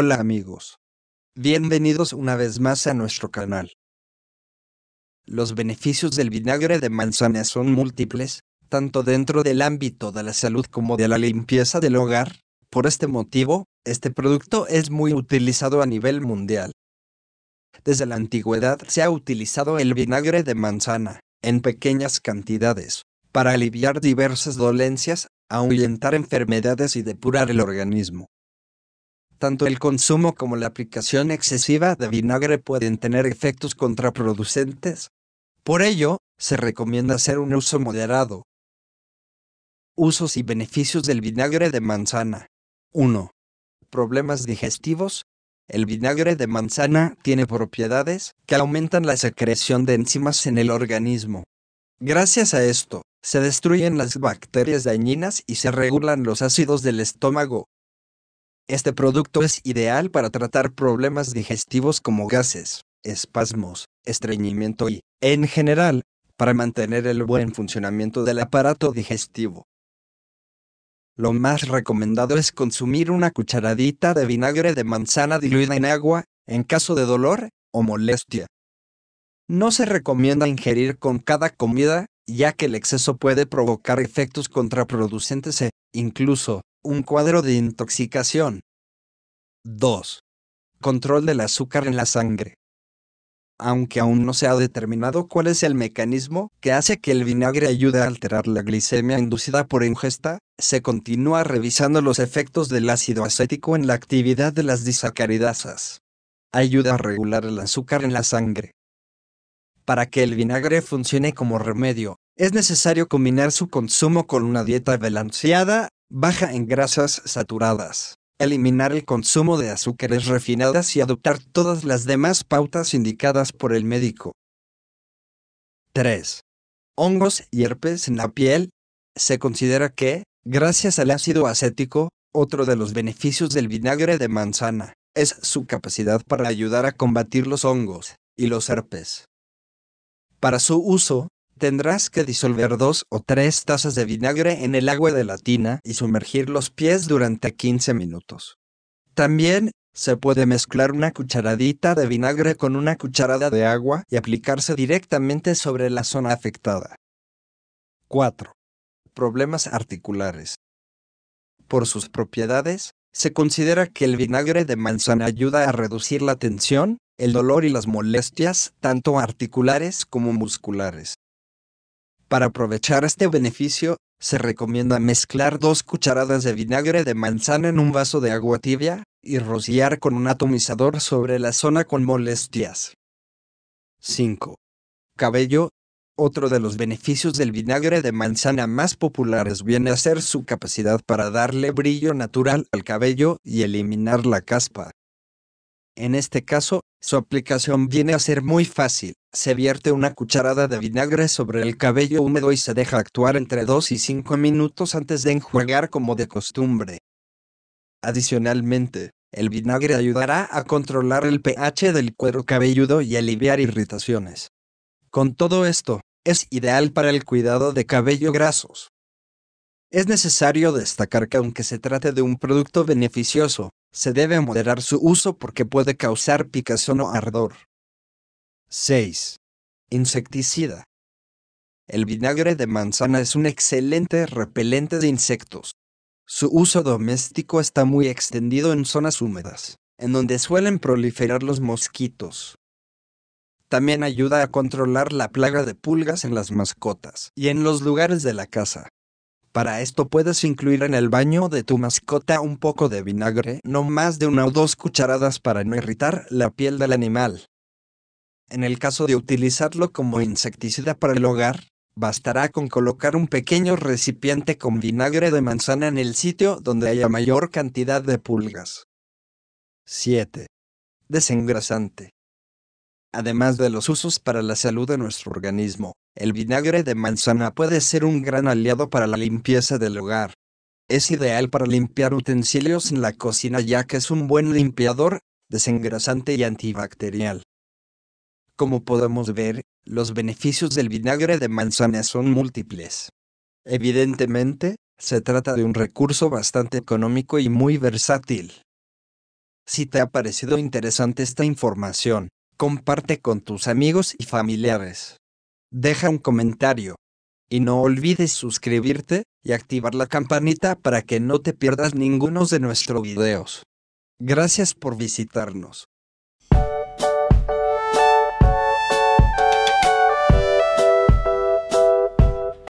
Hola amigos. Bienvenidos una vez más a nuestro canal. Los beneficios del vinagre de manzana son múltiples, tanto dentro del ámbito de la salud como de la limpieza del hogar. Por este motivo, este producto es muy utilizado a nivel mundial. Desde la antigüedad se ha utilizado el vinagre de manzana, en pequeñas cantidades, para aliviar diversas dolencias, ahuyentar enfermedades y depurar el organismo. Tanto el consumo como la aplicación excesiva de vinagre pueden tener efectos contraproducentes. Por ello, se recomienda hacer un uso moderado. Usos y beneficios del vinagre de manzana. 1. Problemas digestivos. El vinagre de manzana tiene propiedades que aumentan la secreción de enzimas en el organismo. Gracias a esto, se destruyen las bacterias dañinas y se regulan los ácidos del estómago. Este producto es ideal para tratar problemas digestivos como gases, espasmos, estreñimiento y, en general, para mantener el buen funcionamiento del aparato digestivo. Lo más recomendado es consumir una cucharadita de vinagre de manzana diluida en agua, en caso de dolor o molestia. No se recomienda ingerir con cada comida, ya que el exceso puede provocar efectos contraproducentes e, incluso, un cuadro de intoxicación. 2. Control del azúcar en la sangre. Aunque aún no se ha determinado cuál es el mecanismo que hace que el vinagre ayude a alterar la glicemia inducida por ingesta, se continúa revisando los efectos del ácido acético en la actividad de las disacaridasas. Ayuda a regular el azúcar en la sangre. Para que el vinagre funcione como remedio, es necesario combinar su consumo con una dieta balanceada, baja en grasas saturadas, eliminar el consumo de azúcares refinadas y adoptar todas las demás pautas indicadas por el médico. 3. Hongos y herpes en la piel. Se considera que, gracias al ácido acético, otro de los beneficios del vinagre de manzana, es su capacidad para ayudar a combatir los hongos y los herpes. Para su uso, tendrás que disolver dos o tres tazas de vinagre en el agua de la tina y sumergir los pies durante 15 minutos. También, se puede mezclar una cucharadita de vinagre con una cucharada de agua y aplicarse directamente sobre la zona afectada. 4. Problemas articulares. Por sus propiedades, se considera que el vinagre de manzana ayuda a reducir la tensión, el dolor y las molestias, tanto articulares como musculares. Para aprovechar este beneficio, se recomienda mezclar dos cucharadas de vinagre de manzana en un vaso de agua tibia y rociar con un atomizador sobre la zona con molestias. 5. Cabello. Otro de los beneficios del vinagre de manzana más populares viene a ser su capacidad para darle brillo natural al cabello y eliminar la caspa. En este caso, su aplicación viene a ser muy fácil. Se vierte una cucharada de vinagre sobre el cabello húmedo y se deja actuar entre 2 y 5 minutos antes de enjuagar como de costumbre. Adicionalmente, el vinagre ayudará a controlar el pH del cuero cabelludo y aliviar irritaciones. Con todo esto, es ideal para el cuidado de cabello grasos. Es necesario destacar que aunque se trate de un producto beneficioso, se debe moderar su uso porque puede causar picazón o ardor. 6. Insecticida. El vinagre de manzana es un excelente repelente de insectos. Su uso doméstico está muy extendido en zonas húmedas, en donde suelen proliferar los mosquitos. También ayuda a controlar la plaga de pulgas en las mascotas y en los lugares de la casa. Para esto puedes incluir en el baño de tu mascota un poco de vinagre, no más de una o dos cucharadas para no irritar la piel del animal. En el caso de utilizarlo como insecticida para el hogar, bastará con colocar un pequeño recipiente con vinagre de manzana en el sitio donde haya mayor cantidad de pulgas. 7. Desengrasante. Además de los usos para la salud de nuestro organismo, el vinagre de manzana puede ser un gran aliado para la limpieza del hogar. Es ideal para limpiar utensilios en la cocina ya que es un buen limpiador, desengrasante y antibacterial. Como podemos ver, los beneficios del vinagre de manzana son múltiples. Evidentemente, se trata de un recurso bastante económico y muy versátil. Si te ha parecido interesante esta información, comparte con tus amigos y familiares. Deja un comentario. Y no olvides suscribirte y activar la campanita para que no te pierdas ninguno de nuestros videos. Gracias por visitarnos.